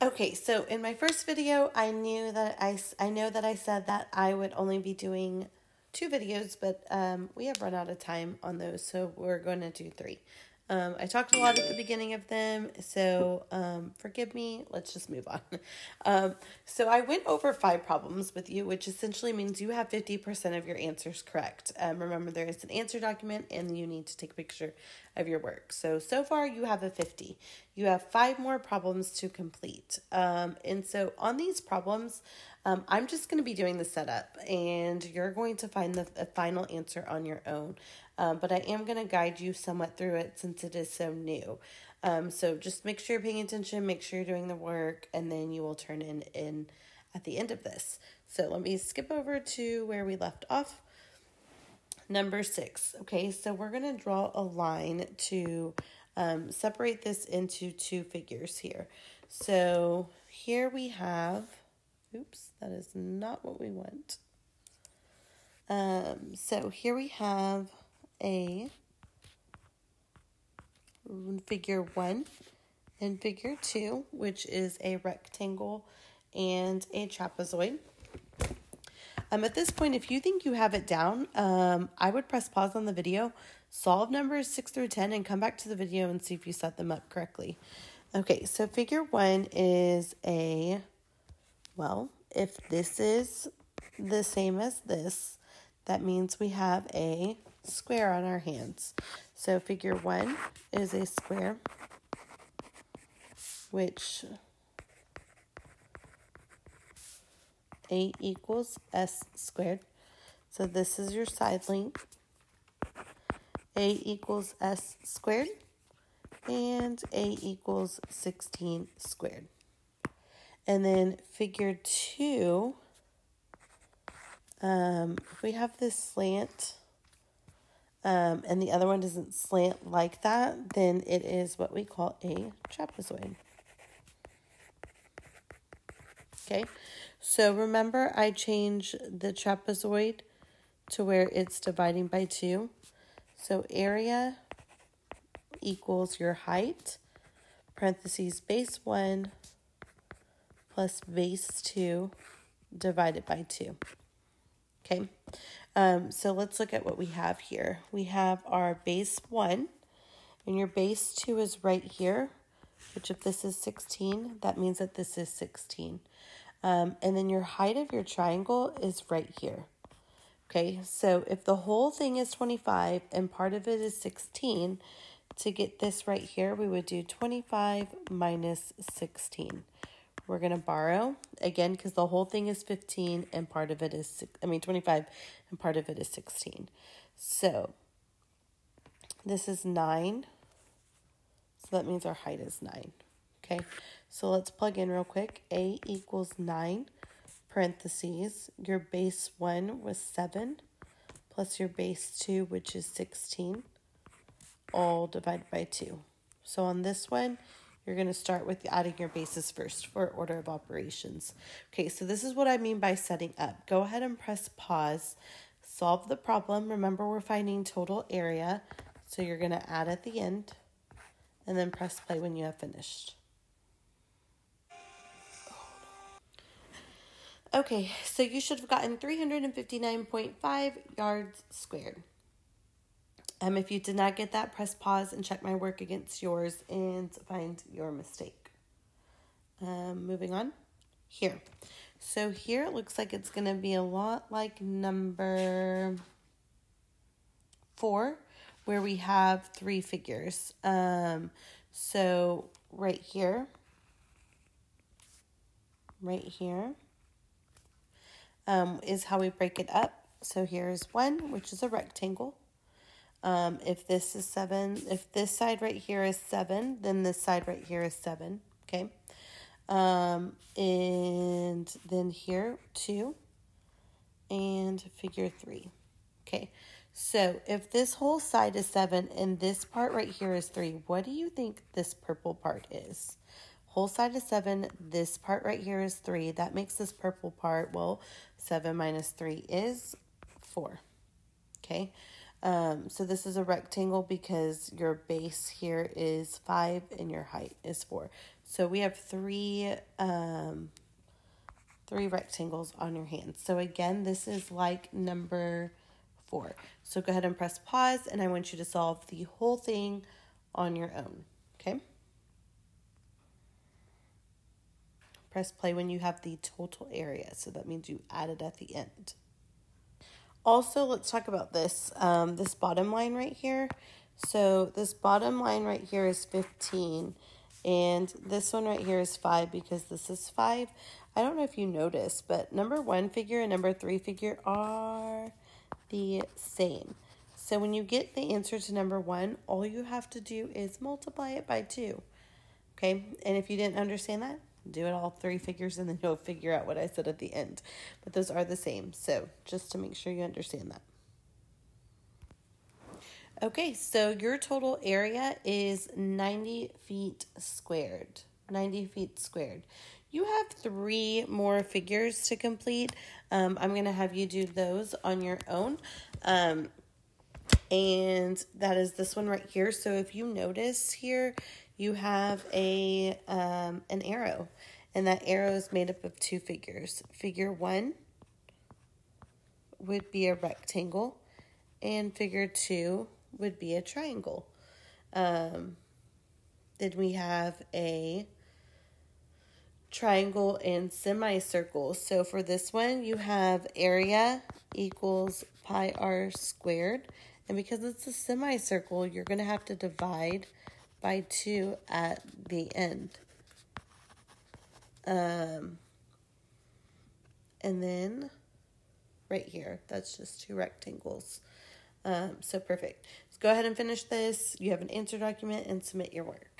Okay, so in my first video, I knew that I, I know that I said that I would only be doing two videos, but um, we have run out of time on those, so we're going to do three. Um, I talked a lot at the beginning of them, so um, forgive me. Let's just move on. Um, so I went over five problems with you, which essentially means you have 50% of your answers correct. Um, remember, there is an answer document, and you need to take a picture of your work. So, so far you have a 50. You have five more problems to complete. Um, and so on these problems, um, I'm just going to be doing the setup, and you're going to find the, the final answer on your own. Um, but I am going to guide you somewhat through it since it is so new. Um, so just make sure you're paying attention, make sure you're doing the work, and then you will turn in in at the end of this. So let me skip over to where we left off. Number six. Okay, so we're going to draw a line to um, separate this into two figures here. So here we have, oops, that is not what we want. Um, so here we have a figure one and figure two, which is a rectangle and a trapezoid. Um, at this point, if you think you have it down, um, I would press pause on the video, solve numbers 6 through 10, and come back to the video and see if you set them up correctly. Okay, so figure 1 is a, well, if this is the same as this, that means we have a square on our hands. So figure 1 is a square, which A equals S squared. So this is your side length. A equals S squared. And A equals 16 squared. And then figure 2, um, we have this slant, um, and the other one doesn't slant like that, then it is what we call a trapezoid. Okay, so remember I change the trapezoid to where it's dividing by 2. So area equals your height, parentheses base 1 plus base 2 divided by 2. Okay, um, so let's look at what we have here. We have our base 1, and your base 2 is right here, which if this is 16, that means that this is 16. Um, and then your height of your triangle is right here. Okay, so if the whole thing is 25 and part of it is 16, to get this right here, we would do 25 minus 16. We're going to borrow, again, because the whole thing is 15 and part of it is, I mean, 25 and part of it is 16. So this is 9. So that means our height is 9. Okay, so let's plug in real quick. A equals 9, parentheses. Your base 1 was 7, plus your base 2, which is 16, all divided by 2. So on this one, you're going to start with adding your bases first for order of operations. Okay, so this is what I mean by setting up. Go ahead and press pause. Solve the problem. Remember, we're finding total area. So you're going to add at the end and then press play when you have finished. Okay, so you should have gotten 359.5 yards squared. Um, if you did not get that, press pause and check my work against yours and find your mistake. Um, moving on. Here. So here it looks like it's going to be a lot like number four, where we have three figures. Um, so right here, right here, um, is how we break it up. So here's one, which is a rectangle. Um, if this is 7, if this side right here is 7, then this side right here is 7, okay? Um, and then here, 2, and figure 3, okay? So if this whole side is 7 and this part right here is 3, what do you think this purple part is? Whole side is 7, this part right here is 3. That makes this purple part, well, 7 minus 3 is 4. Okay, um, so this is a rectangle because your base here is 5 and your height is 4. So we have three um, three rectangles on your hand. So again, this is like number four. So go ahead and press pause and I want you to solve the whole thing on your own, okay? Press play when you have the total area. So that means you add it at the end. Also, let's talk about this, um, this bottom line right here. So this bottom line right here is 15 and this one right here is 5 because this is 5. I don't know if you noticed, but number 1 figure and number 3 figure are the same. So when you get the answer to number 1, all you have to do is multiply it by 2. Okay, and if you didn't understand that, do it all three figures and then you'll figure out what I said at the end. But those are the same. So just to make sure you understand that. Okay, so your total area is 90 feet squared. 90 feet squared. You have three more figures to complete. Um, I'm going to have you do those on your own. Um, and that is this one right here. So if you notice here, you have a um, an arrow, and that arrow is made up of two figures. Figure one would be a rectangle, and figure two would be a triangle. Um, then we have a triangle and semicircle. So for this one, you have area equals pi r squared. And because it's a semicircle, you're going to have to divide by 2 at the end. Um, and then right here, that's just two rectangles. Um, so perfect. So go ahead and finish this. You have an answer document and submit your work.